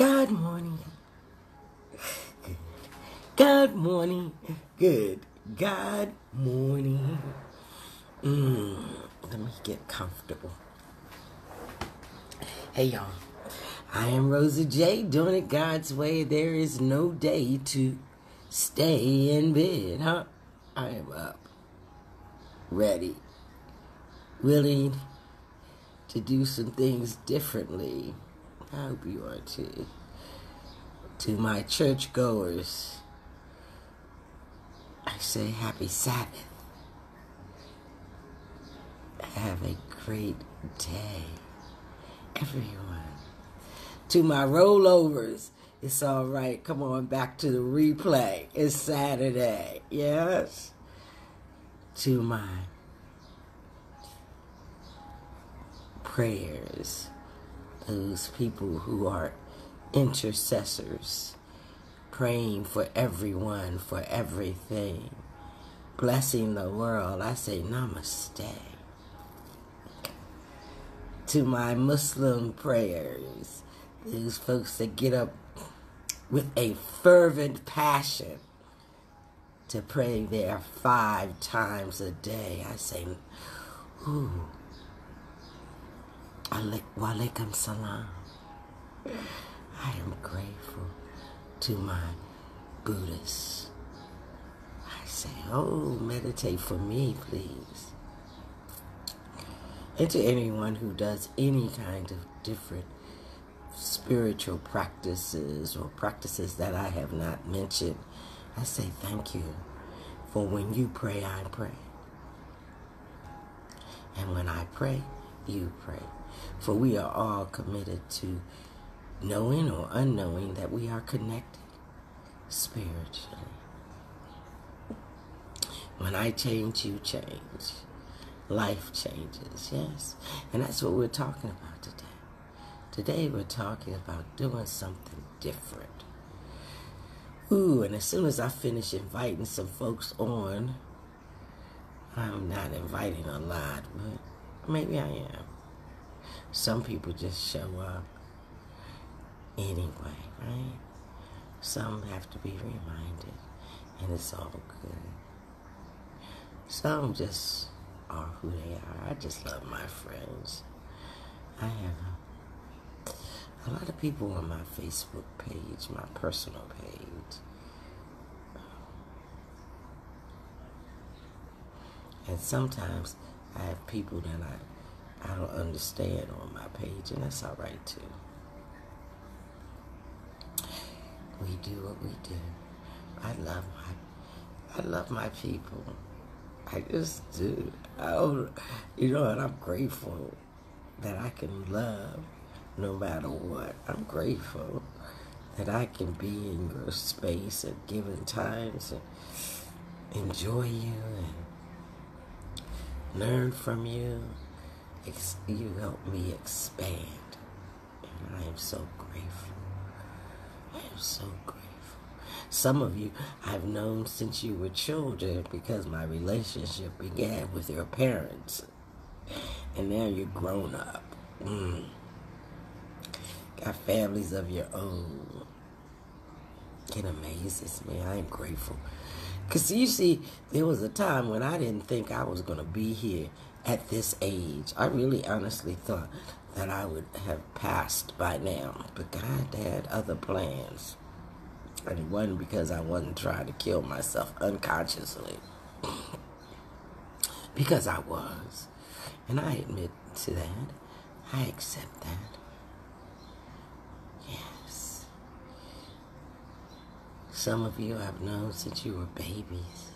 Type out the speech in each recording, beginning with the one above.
Good morning. Good morning. Good. God morning. Mm, let me get comfortable. Hey y'all. I am Rosa J. Doing it God's way. There is no day to stay in bed, huh? I am up, ready, willing to do some things differently. I hope you are too. To my churchgoers, I say happy Sabbath. Have a great day, everyone. To my rollovers, it's all right. Come on back to the replay. It's Saturday. Yes. To my prayers, those people who are intercessors, praying for everyone, for everything, blessing the world. I say namaste. To my Muslim prayers, those folks that get up with a fervent passion to pray there five times a day. I say, ooh, walaikum salam. I am grateful to my Buddhists. I say, oh, meditate for me, please. And to anyone who does any kind of different spiritual practices or practices that I have not mentioned, I say thank you. For when you pray, I pray. And when I pray, you pray. For we are all committed to knowing or unknowing that we are connected spiritually. When I change, you change. Life changes, yes. And that's what we're talking about today. Today we're talking about doing something different. Ooh, and as soon as I finish inviting some folks on, I'm not inviting a lot, but maybe I am. Some people just show up anyway, right? Some have to be reminded, and it's all good. Some just are who they are. I just love my friends. I have a lot of people on my Facebook page, my personal page. And sometimes I have people that I, I don't understand on my page, and that's all right too. We do what we do. I love my, I love my people. I just do. I, you know, and I'm grateful that I can love no matter what. I'm grateful that I can be in your space at given times and enjoy you and learn from you. You help me expand. And I am so grateful. I am so grateful. Some of you I've known since you were children because my relationship began with your parents. And now you're grown up. Mm got families of your own. It amazes me. I am grateful. Because you see, there was a time when I didn't think I was going to be here at this age. I really honestly thought that I would have passed by now. But God had other plans. And it wasn't because I wasn't trying to kill myself unconsciously. because I was. And I admit to that. I accept that. Some of you I've known since you were babies.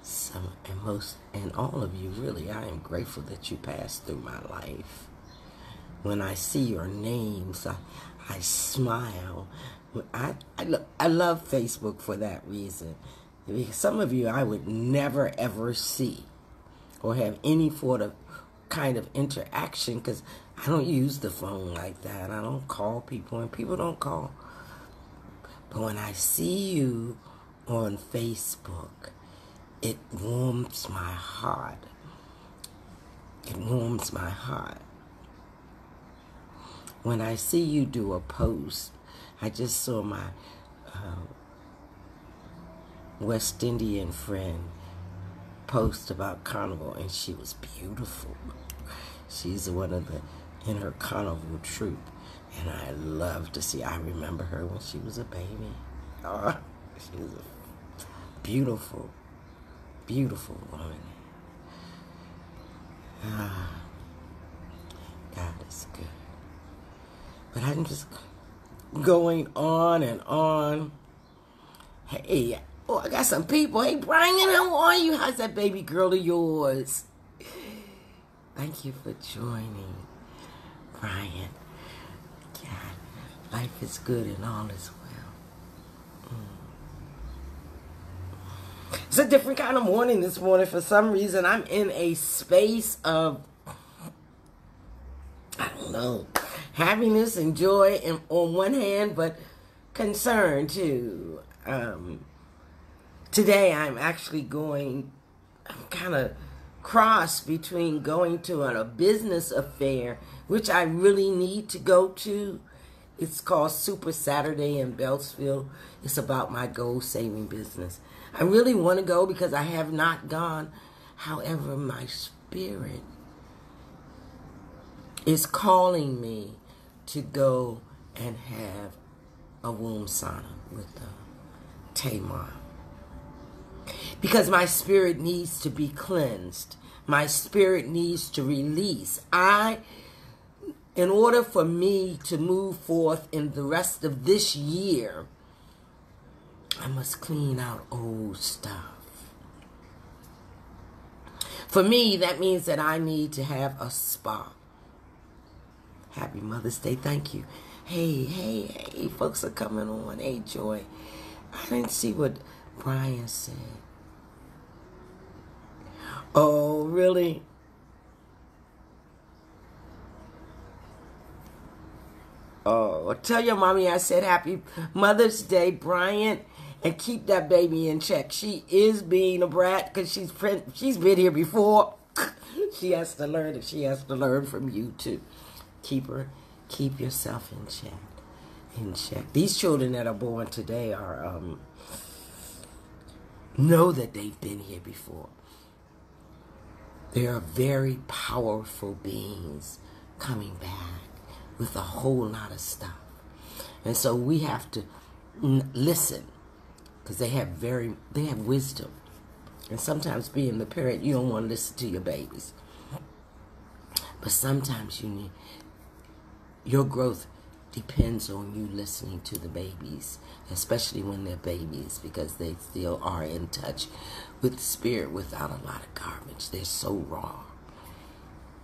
Some and most and all of you really, I am grateful that you passed through my life. When I see your names, I, I smile. I, I, I love Facebook for that reason. Because some of you I would never ever see or have any sort of kind of interaction because I don't use the phone like that. I don't call people, and people don't call. But when I see you on Facebook, it warms my heart. It warms my heart. when I see you do a post, I just saw my uh, West Indian friend post about Carnival, and she was beautiful. She's one of the in her Carnival troupe, and I love to see. I remember her when she was a baby. Oh, she was a beautiful, beautiful woman. Ah, God is good. But I'm just going on and on. Hey, oh, I got some people. Hey, Brian, how are you? How's that baby girl of yours? Thank you for joining, Brian. God, life is good and all is well. Mm. It's a different kind of morning this morning. For some reason, I'm in a space of, I don't know, happiness and joy in, on one hand, but concern too. Um, today I'm actually going, I'm kind of cross between going to a business affair, which I really need to go to. It's called Super Saturday in Beltsville. It's about my goal saving business. I really want to go because I have not gone. However, my spirit is calling me to go and have a womb sauna with uh, Tamar. Because my spirit needs to be cleansed. My spirit needs to release. I, in order for me to move forth in the rest of this year, I must clean out old stuff. For me, that means that I need to have a spa. Happy Mother's Day. Thank you. Hey, hey, hey, folks are coming on. Hey, Joy. I didn't see what Brian said. Oh, really? Oh, tell your mommy I said happy Mother's Day, Brian, and keep that baby in check. She is being a brat because she's she's been here before. she has to learn it. She has to learn from you too keep her, keep yourself in check. In check. These children that are born today are um, know that they've been here before. They are very powerful beings coming back with a whole lot of stuff. And so we have to listen because they have very they have wisdom. And sometimes being the parent, you don't want to listen to your babies. But sometimes you need your growth depends on you listening to the babies, especially when they're babies, because they still are in touch with spirit without a lot of garbage. They're so raw.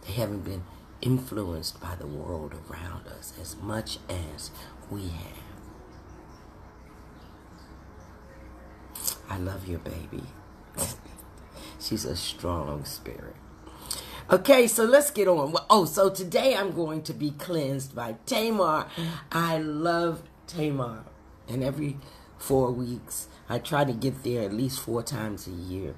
They haven't been influenced by the world around us as much as we have. I love your baby. She's a strong spirit. Okay, so let's get on. Oh, so today I'm going to be cleansed by Tamar. I love Tamar. And every four weeks, I try to get there at least four times a year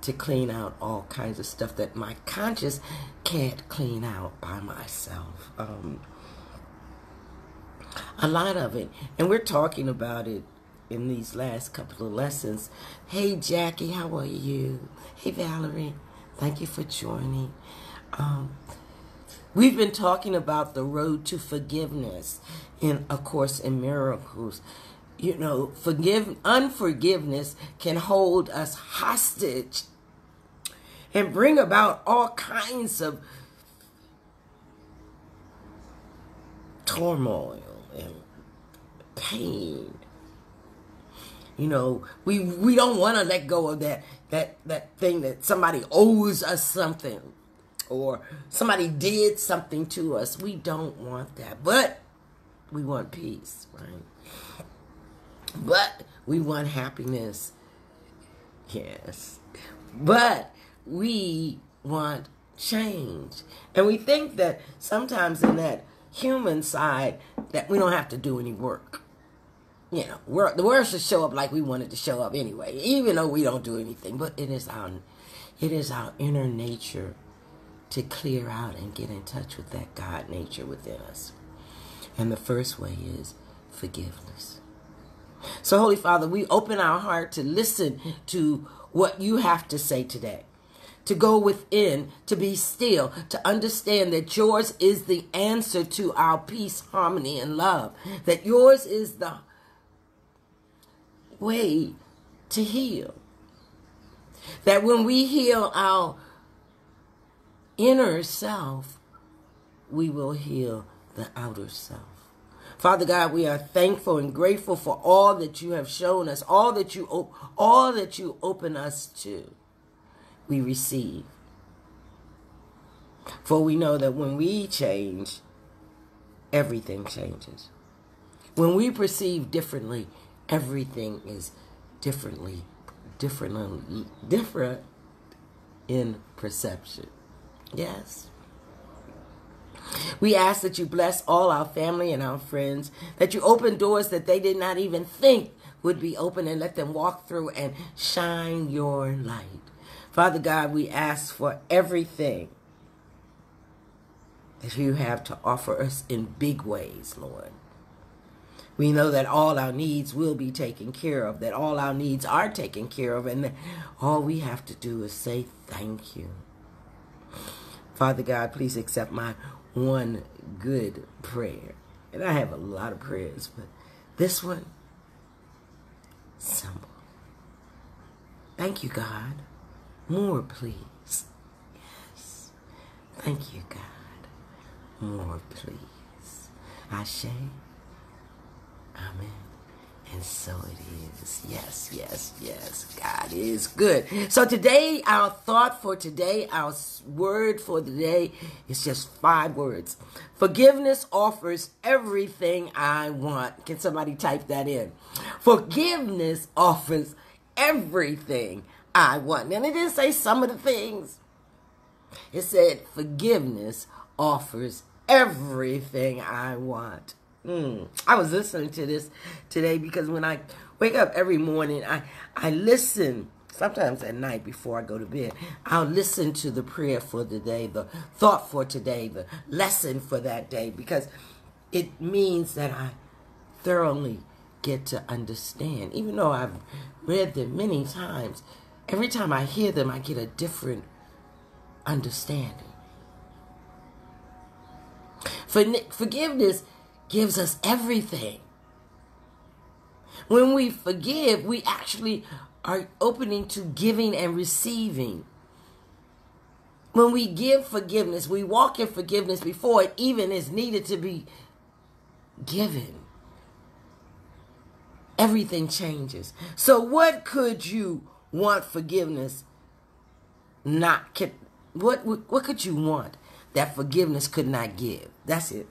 to clean out all kinds of stuff that my conscience can't clean out by myself. Um, a lot of it. And we're talking about it in these last couple of lessons. Hey, Jackie, how are you? Hey, Valerie. Thank you for joining. Um, we've been talking about the road to forgiveness in A Course in Miracles. You know, forgive unforgiveness can hold us hostage and bring about all kinds of turmoil and pain. You know, we we don't want to let go of that that that thing that somebody owes us something or somebody did something to us. We don't want that. But we want peace, right? But we want happiness. Yes. But we want change. And we think that sometimes in that human side that we don't have to do any work you know, we're, the world should show up like we wanted to show up anyway, even though we don't do anything. But it is our, it is our inner nature to clear out and get in touch with that God nature within us. And the first way is forgiveness. So, Holy Father, we open our heart to listen to what you have to say today. To go within, to be still, to understand that yours is the answer to our peace, harmony, and love. That yours is the way to heal. That when we heal our inner self, we will heal the outer self. Father God, we are thankful and grateful for all that you have shown us, all that you all that you open us to. We receive. For we know that when we change, everything changes. When we perceive differently, everything is differently differently different in perception. Yes. We ask that you bless all our family and our friends, that you open doors that they did not even think would be open and let them walk through and shine your light. Father God, we ask for everything that you have to offer us in big ways, Lord. We know that all our needs will be taken care of, that all our needs are taken care of, and all we have to do is say thank you. Father God, please accept my one good prayer. And I have a lot of prayers, but this one, simple. Thank you, God. More, please. Yes. Thank you, God. More, please. Ashe. Amen. And so it is. Yes, yes, yes. God is good. So today, our thought for today, our word for today is just five words. Forgiveness offers everything I want. Can somebody type that in? Forgiveness offers everything I want. And it didn't say some of the things. It said forgiveness offers everything I want. Mm. I was listening to this today because when I wake up every morning, I, I listen sometimes at night before I go to bed. I'll listen to the prayer for the day, the thought for today, the lesson for that day, because it means that I thoroughly get to understand. Even though I've read them many times, every time I hear them, I get a different understanding. For, forgiveness gives us everything. When we forgive, we actually are opening to giving and receiving. When we give forgiveness, we walk in forgiveness before it even is needed to be given. Everything changes. So, what could you want forgiveness not? What, what, what could you want that forgiveness could not give? That's it.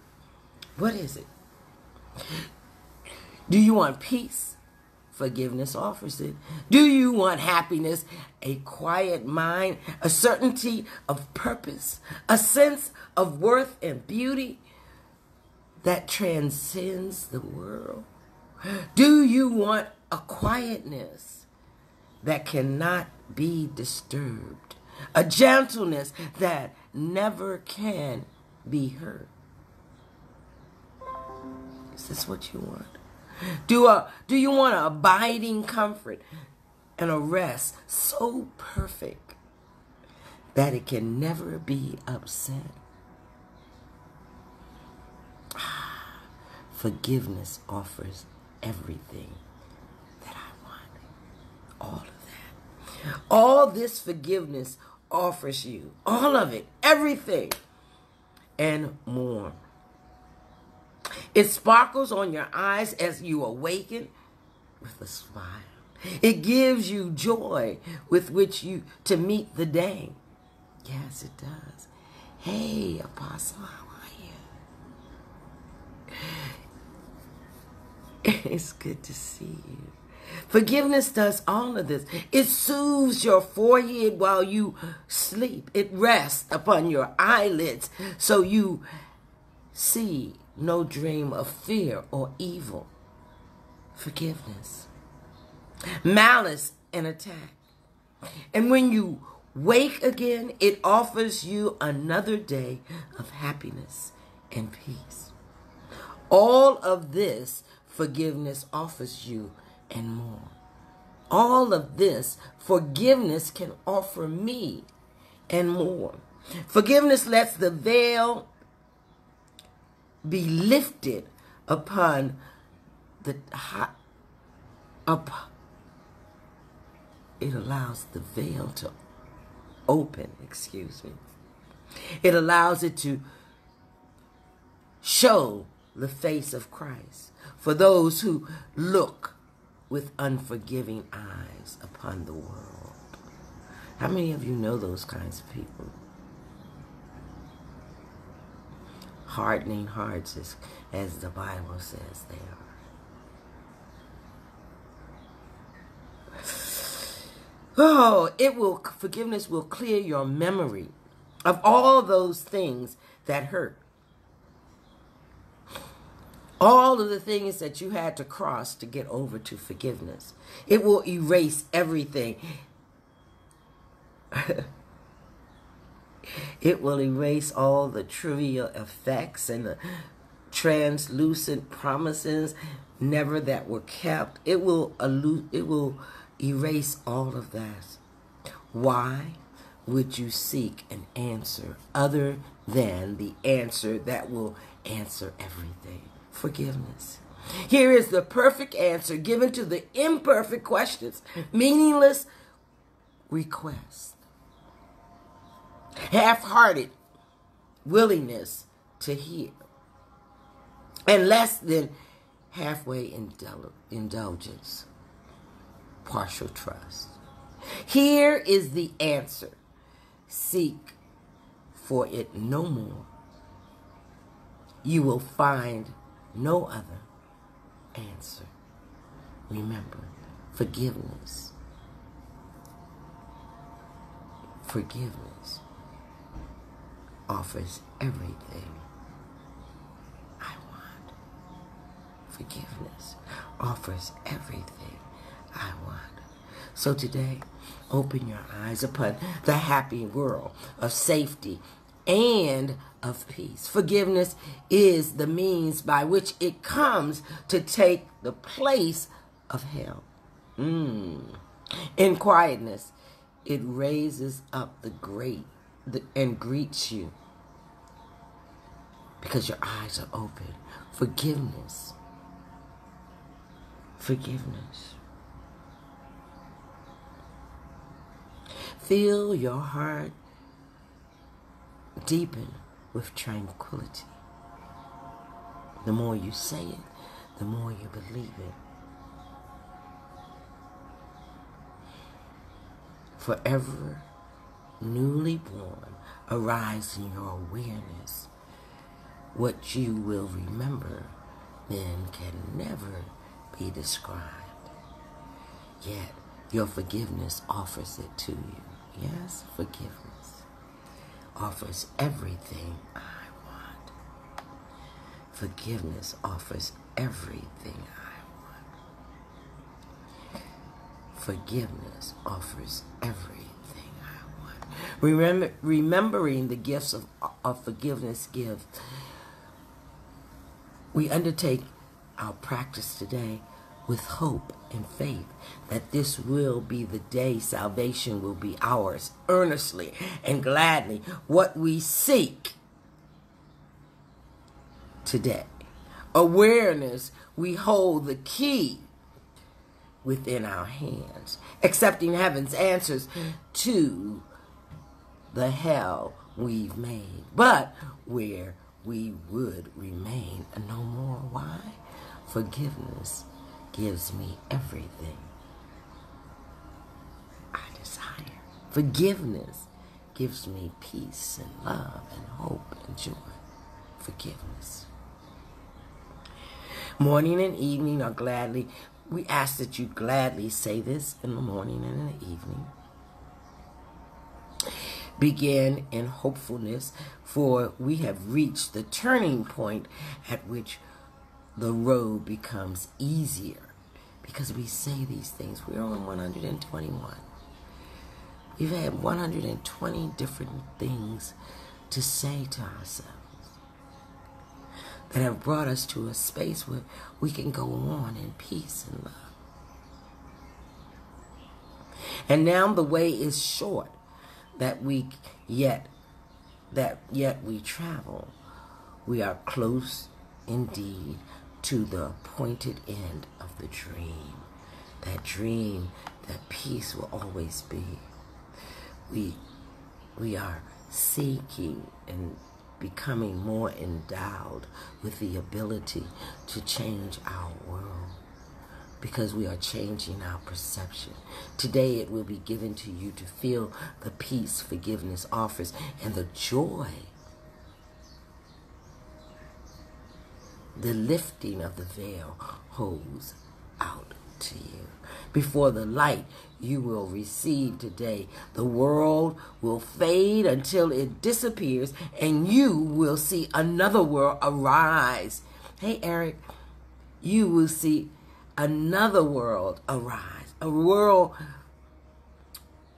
What is it? Do you want peace? Forgiveness offers it. Do you want happiness? A quiet mind, a certainty of purpose, a sense of worth and beauty that transcends the world? Do you want a quietness that cannot be disturbed? A gentleness that never can be hurt? Is this what you want? Do a do you want an abiding comfort and a rest so perfect that it can never be upset? Forgiveness offers everything that I want. All of that. All this forgiveness offers you. All of it. Everything. And more. It sparkles on your eyes as you awaken with a smile. It gives you joy with which you to meet the day. Yes, it does. Hey, Apostle, how are you? It's good to see you. Forgiveness does all of this. It soothes your forehead while you sleep. It rests upon your eyelids so you see no dream of fear or evil. Forgiveness, malice, and attack. And when you wake again, it offers you another day of happiness and peace. All of this forgiveness offers you and more. All of this forgiveness can offer me and more. Forgiveness lets the veil be lifted upon the up it allows the veil to open, excuse me. It allows it to show the face of Christ for those who look with unforgiving eyes upon the world. How many of you know those kinds of people? Hardening hearts, as, as the Bible says they are. Oh, it will, forgiveness will clear your memory of all those things that hurt. All of the things that you had to cross to get over to forgiveness. It will erase everything. it will erase all the trivial effects and the translucent promises never that were kept. It will it will erase all of that. Why would you seek an answer other than the answer that will answer everything? Forgiveness. Here is the perfect answer given to the imperfect questions, meaningless requests, half hearted willingness to hear, and less than halfway indul- indulgence partial trust. Here is the answer seek for it no more. You will find no other answer. Remember, forgiveness. Forgiveness offers everything I want. Forgiveness offers everything I want. So today, open your eyes upon the happy world of safety and of peace. Forgiveness is the means by which it comes to take the place of hell. Mm. In quietness, it raises up the great and greets you because your eyes are open. Forgiveness. Forgiveness. Feel your heart deepen with tranquility. The more you say it, the more you believe it. Forever newly born, arise in your awareness. What you will remember then can never be described. Yet your forgiveness offers it to you. Yes, forgiveness offers everything I want. Forgiveness offers everything I want. Forgiveness offers everything I want. Remember, remembering the gifts of, of forgiveness give. We undertake our practice today with hope and faith that this will be the day salvation will be ours earnestly and gladly. What we seek today. Awareness. We hold the key within our hands accepting heaven's answers to the hell we've made. But where we would remain no more why forgiveness gives me everything I desire. Forgiveness gives me peace and love and hope and joy. Forgiveness. Morning and evening are gladly, we ask that you gladly say this in the morning and in the evening. Begin in hopefulness, for we have reached the turning point at which the road becomes easier because we say these things. We're on 121. We've had 120 different things to say to ourselves. that have brought us to a space where we can go on in peace and love. And now the way is short that we yet that yet we travel. We are close indeed to the pointed end of the dream. That dream that peace will always be. We we are seeking and becoming more endowed with the ability to change our world because we are changing our perception. Today it will be given to you to feel the peace forgiveness offers and the joy, the lifting of the veil holds out to you. Before the light you will receive today, the world will fade until it disappears and you will see another world arise. Hey, Eric, you will see another world arise. A world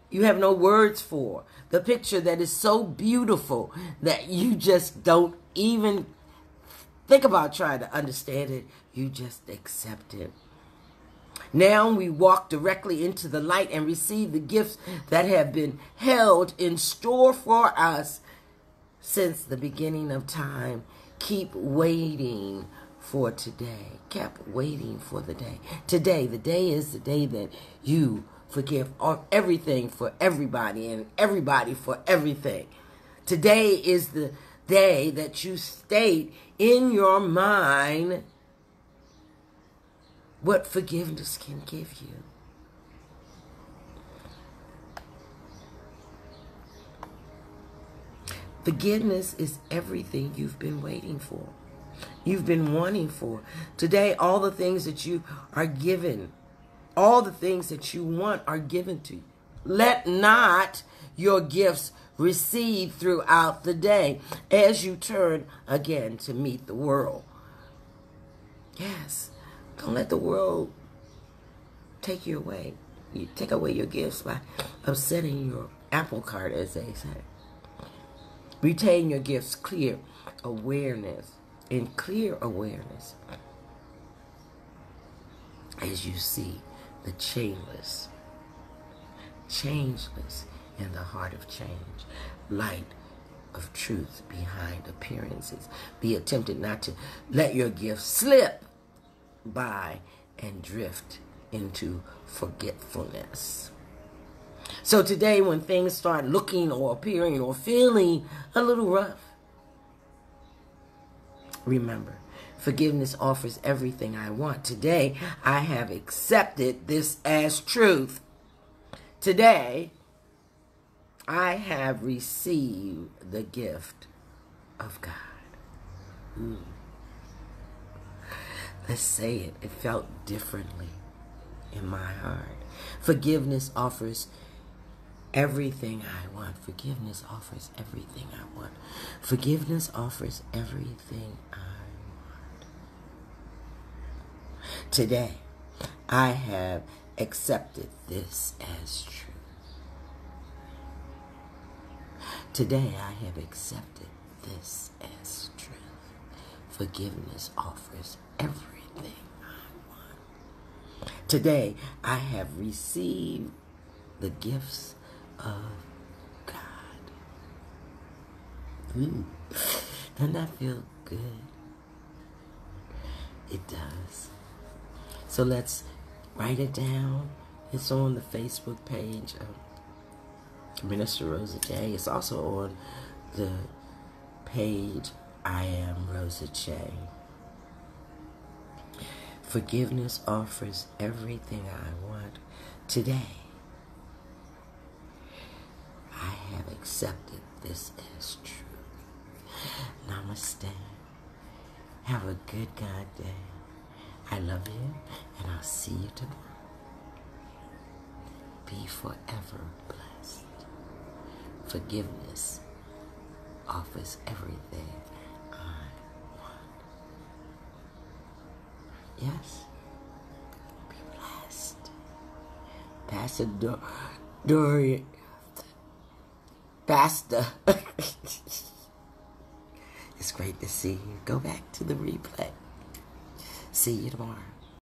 you have no words for. The picture that is so beautiful that you just don't even think about trying to understand it. You just accept it. Now we walk directly into the light and receive the gifts that have been held in store for us since the beginning of time. Keep waiting for today. Kept waiting for the day. Today, the day is the day that you forgive everything for everybody and everybody for everything. Today is the day that you state in your mind what forgiveness can give you. Forgiveness is everything you've been waiting for. You've been wanting for. Today, all the things that you are given, all the things that you want are given to you. Let not your gifts receive throughout the day as you turn again to meet the world. Yes. Don't let the world take you away. You take away your gifts by upsetting your apple cart, as they say. Retain your gifts, clear awareness, in clear awareness as you see the chainless, changeless in the heart of change, light of truth behind appearances. Be attempted not to let your gifts slip by and drift into forgetfulness. So today, when things start looking or appearing or feeling a little rough, remember, forgiveness offers everything I want. Today, I have accepted this as truth. Today, I have received the gift of God. Mm. Let's say it. It felt differently in my heart. Forgiveness offers everything I want. Forgiveness offers everything I want. Forgiveness offers everything I want. Today, I have accepted this as true. Today, I have accepted this as truth. Forgiveness offers everything I want. Today, I have received the gifts of God. Ooh, doesn't that feel good? It does. So let's write it down. It's on the Facebook page of Minister Rosa J. It's also on the page I am Rosa J. Forgiveness offers everything I want today. I have accepted this as true. Namaste. Have a good God day. I love you, and I'll see you tomorrow. Be forever blessed. Forgiveness offers everything I want. Yes. Be blessed. Pastor Dor- Dorian. Pastor. It's great to see you. Go back to the replay. See you tomorrow.